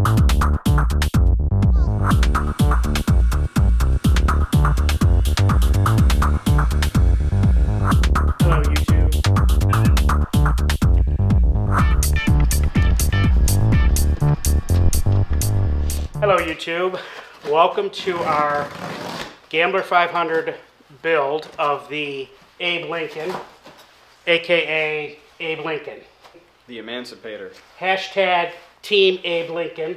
Hello, YouTube. Hello, YouTube. Welcome to our Gambler 500 build of the Abe Lincoln, aka Abe Lincoln. The Emancipator. Hashtag Team Abe Lincoln.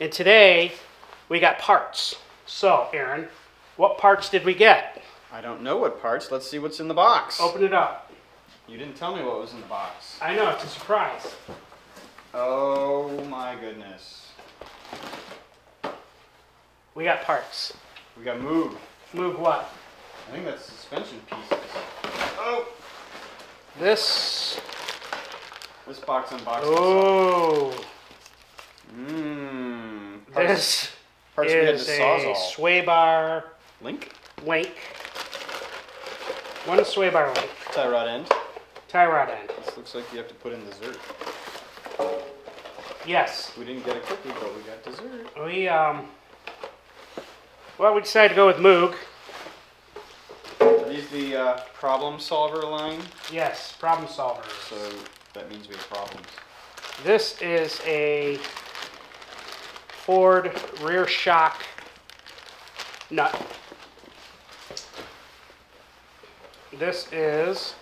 And today we got parts. So, Aaron, what parts did we get? I don't know what parts. Let's see what's in the box. Open it up. You didn't tell me what was in the box. I know, it's a surprise. Oh my goodness. We got parts. We got Moog. Moog what? I think that's suspension pieces. Oh! This. This box unboxing. Oh, Mmm. this parts we had is to a sawzall. sway bar Link? link. One sway bar link. Tie rod end. Tie rod end. This looks like you have to put in dessert. Yes. We didn't get a cookie, but we got dessert. We um. Well, we decided to go with Moog. Are these the uh, problem solver line? Yes, problem solver. So that means we have problems. This is a Ford rear shock nut. This is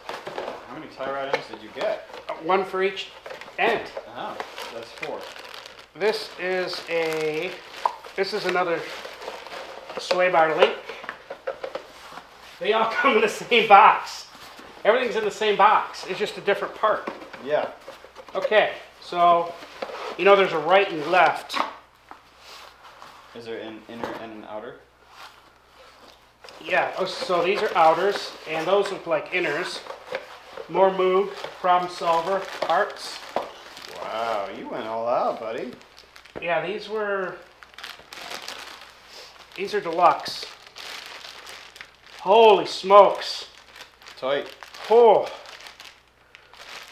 How many tie rod ends did you get? one for each end. Ah, that's four. This is a, this is another sway bar link. They all come in the same box. Everything's in the same box. It's just a different part. Yeah. Okay, so you know there's a right and left. Is there an inner and an outer? Yeah, oh, so these are outers, and those look like inners. More Moog, problem solver, parts. Wow, you went all out, buddy. Yeah, these were, these are deluxe. Holy smokes. Tight. Oh,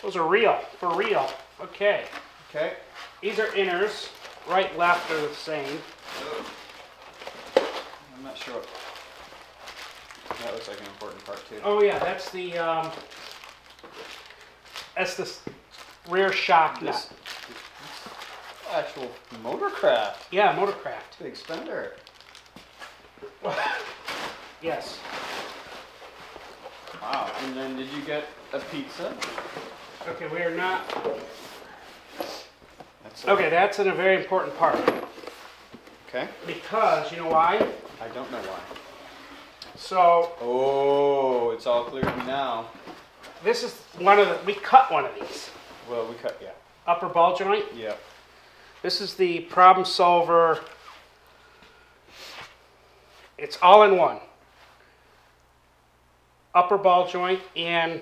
those are real, for real. Okay, Okay. these are inners, right, left are the same. I'm not sure. That looks like an important part too. Oh yeah, that's the, um, that's the rear shock nut. This actual motorcraft. Yeah, motorcraft. Big spender. Yes. Wow. And then did you get a pizza? Okay, we are not, That's okay, that's in a very important part. Okay. Because, you know why? I don't know why. So, Oh, it's all clear to me now. this is one of the, we cut one of these. Well, we cut. Yeah. Upper ball joint. Yeah. This is the problem solver. It's all in one. Upper ball joint and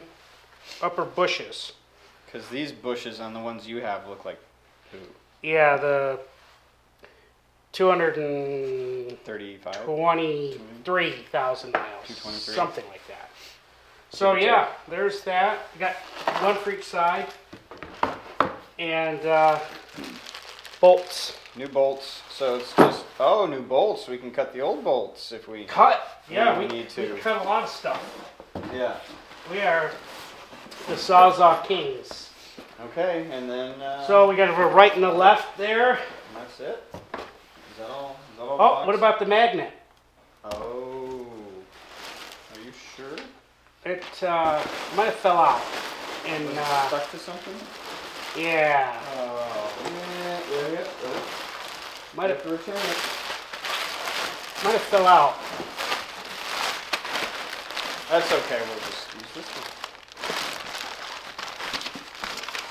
upper bushes. Because these bushes on the ones you have look like poo. Yeah, the 223,000 35. miles. 223. Something like that. So yeah, there's that. We got one for each side. And uh, bolts. New bolts. So it's just oh, new bolts. We can cut the old bolts if we. Cut. Yeah, Yeah, we, we need we to. cut a lot of stuff. Yeah. We are the Sawzall Kings. Okay, and then. Uh, So we got a right and a left there. That's it. Is that all? Is that all? Oh, box? what about the magnet? Oh. Are you sure? It uh, might have fell out. And uh, stuck to something? yeah, Oh. Yeah. Yeah. yeah. Oh. Might Have return it. might have fell out. That's okay. We'll just use this one.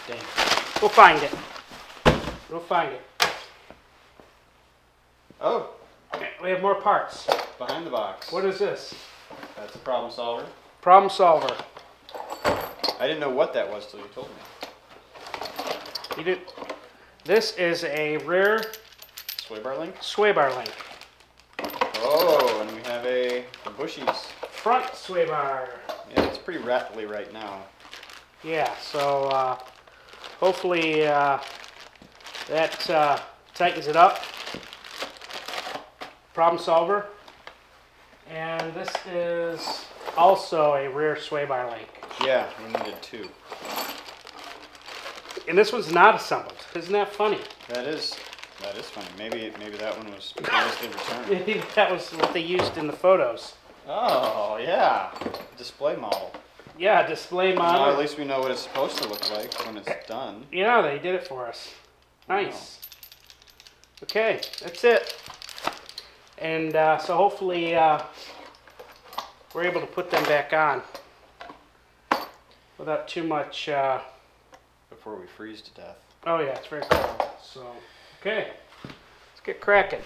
Dang. We'll find it. We'll find it. Oh, Okay, we have more parts. behind the box. What is this? That's a problem solver. Problem solver. I didn't know what that was till you told me. You did. This is a rear Sway bar link. sway bar link. Oh, and we have a bushies. Front sway bar. Yeah, it's pretty rattly right now. Yeah, so uh, hopefully uh, That uh, tightens it up. Problem solver. And this is also a rear sway bar link. Yeah, we needed two. And this one's not assembled. Isn't that funny? That is that is funny. Maybe maybe that one was previously returned. Maybe that was what they used in the photos. Oh yeah, display model. Yeah, display model. Now at least we know what it's supposed to look like when it's done. Yeah, they did it for us. Nice. Okay, that's it. And uh, so hopefully uh, we're able to put them back on without too much. Uh, Before we freeze to death. oh yeah, it's very cold. So okay, let's get cracking.